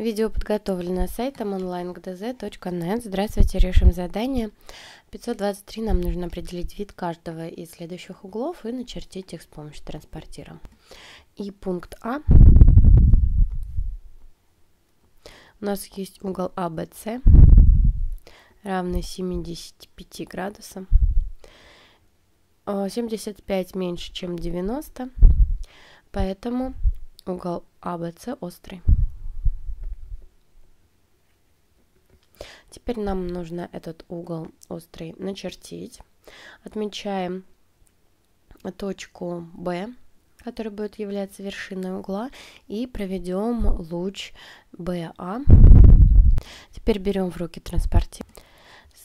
Видео подготовлено сайтом onlinegdz.net. Здравствуйте, решим задание. 523 нам нужно определить вид каждого из следующих углов и начертить их с помощью транспортира. И пункт А. У нас есть угол ABC, равный 75 градусам. 75 меньше, чем 90, поэтому угол ABC острый. Теперь нам нужно этот угол острый начертить. Отмечаем точку B, которая будет являться вершиной угла, и проведем луч BA. Теперь берем в руки транспортир,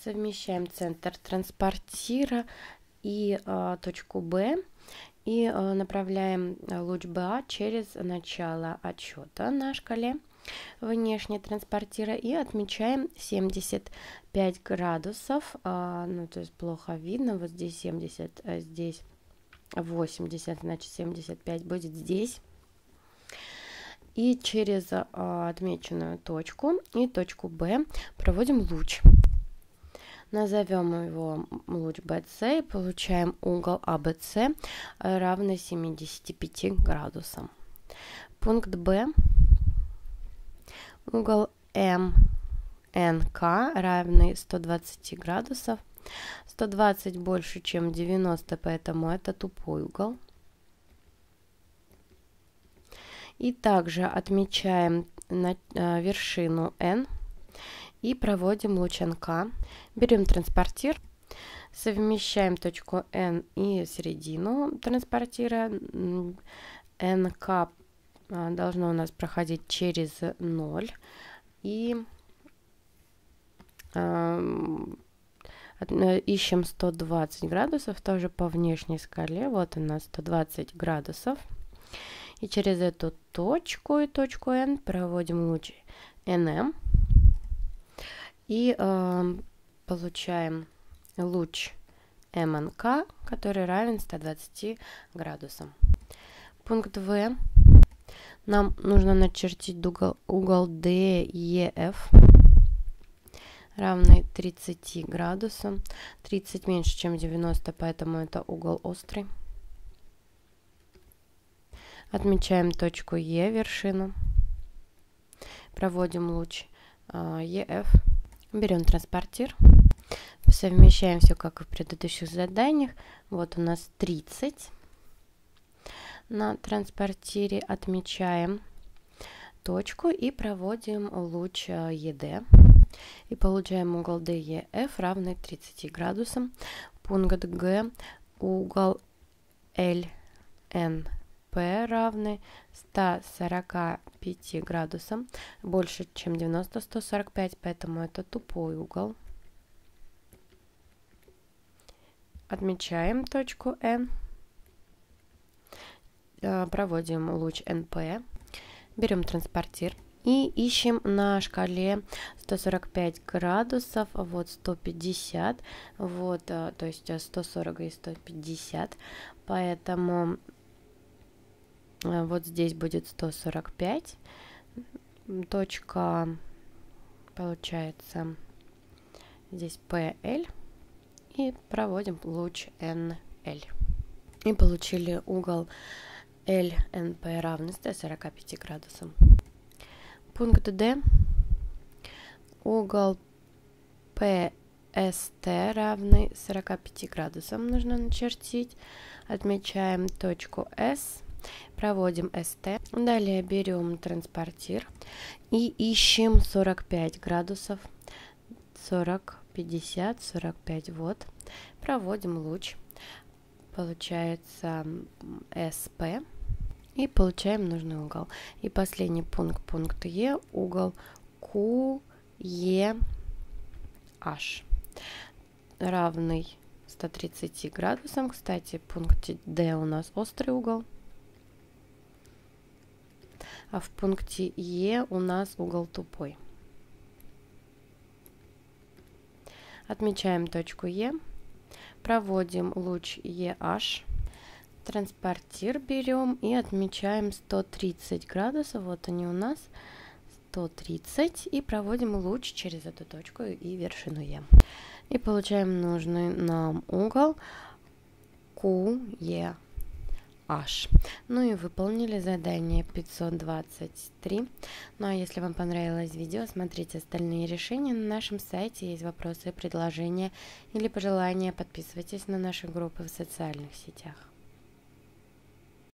совмещаем центр транспортира и э, точку B и э, направляем луч BA через начало отсчета на шкале внешне транспортира и отмечаем 75 градусов, а, ну то есть плохо видно, вот здесь 70, а здесь 80, значит 75 будет здесь. И через а, отмеченную точку и точку B проводим луч. Назовем его луч BC и получаем угол ABC равный 75 градусам. Пункт B Угол МНК равный 120 градусов. 120 больше, чем 90, поэтому это тупой угол. И также отмечаем на, э, вершину N и проводим луч НК. Берем транспортир, совмещаем точку N и середину транспортира. НК должно у нас проходить через 0. И э, ищем 120 градусов, тоже по внешней скале. Вот у нас 120 градусов. И через эту точку и точку N проводим луч NM. И э, получаем луч МНК, который равен 120 градусам. Пункт В нам нужно начертить угол, угол DEF равный 30 градусам. 30 меньше, чем 90, поэтому это угол острый. Отмечаем точку Е, вершину. Проводим луч а, EF. Берем транспортир. Совмещаем все, как и в предыдущих заданиях. Вот у нас 30 на транспортире отмечаем точку и проводим луч ED. И получаем угол DEF равный 30 градусам. Пункт Г. Угол LNP равный 145 градусам. Больше, чем 90, 145, поэтому это тупой угол. Отмечаем точку N. Э, проводим луч НП, берем транспортир и ищем на шкале 145 градусов, вот 150, вот, э, то есть 140 и 150, поэтому э, вот здесь будет 145, точка получается здесь PL и проводим луч NL. И получили угол ЛНП равны 145 градусам. Пункт D. Угол PST равный 45 градусам нужно начертить. Отмечаем точку S. Проводим ST. Далее берем транспортир и ищем 45 градусов. 40, 50, 45. Вот. Проводим луч. Получается SP и получаем нужный угол. И последний пункт, пункт Е, угол QEH равный 130 градусам. Кстати, в пункте D у нас острый угол. А в пункте Е у нас угол тупой. Отмечаем точку Е. Проводим луч EH транспортир берем и отмечаем 130 градусов. Вот они у нас. 130 и проводим луч через эту точку и вершину Е. И получаем нужный нам угол QE H. Ну и выполнили задание 523. Ну а если вам понравилось видео, смотрите остальные решения на нашем сайте. Есть вопросы, предложения или пожелания, подписывайтесь на наши группы в социальных сетях.